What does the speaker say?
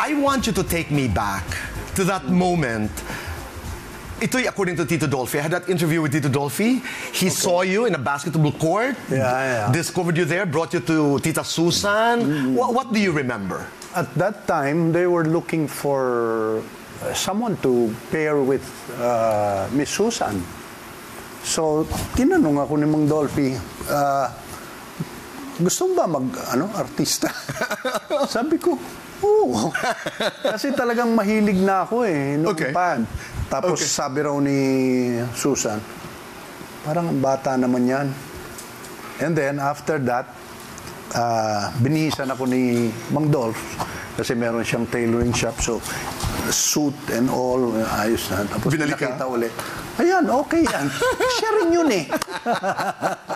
I want you to take me back to that moment. Ito'y according to Tito Dolphy. I had that interview with Tito Dolphy. He saw you in a basketball court. Yeah, yeah. Discovered you there, brought you to Tita Susan. What, what do you remember? At that time, they were looking for uh, someone to pair with uh, Miss Susan. So, tinanong ako ni Mang Dolphy, uh, gusto mo ba mag, ano, artista? Sabi ko, oo. Kasi talagang mahilig na ako eh, noong Okay. pa. Tapos Okay. sabi raw ni Susan, parang ang bata naman yan. And then, after that, ah binihisan ako ni Mang Dolph kasi meron siyang tailoring shop. So, suit and all, ayos na. Tapos Binalik ka? nakita ulit. Ayan, okay yan. Siya rin yun eh.